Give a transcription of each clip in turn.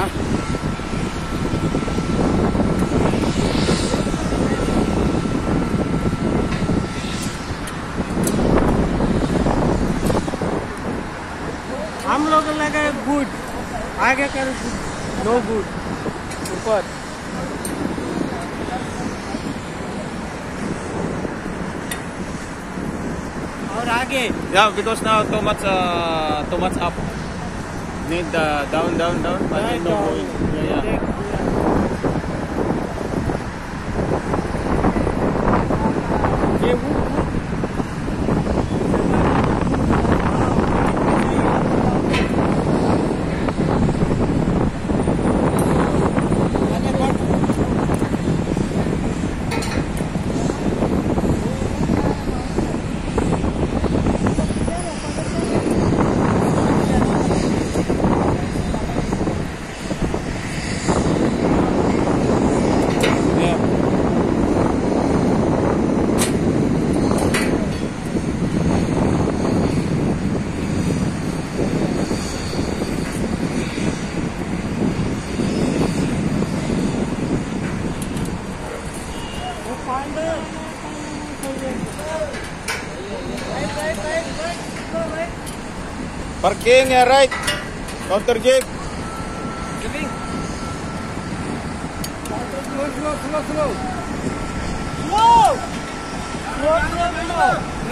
हाँ। हम लोग लगे गुड, आगे कर नो गुड, ऊपर। और आगे। जाओ बिकॉज़ ना तो मत तो मत आप। Need the down, down, down. But Right no going. Yeah, yeah. वो Pandey Parking, yeah, right. Counter jeep. Slow slow slow slow slow slow slow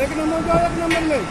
एक नंबर जाओ एक नंबर में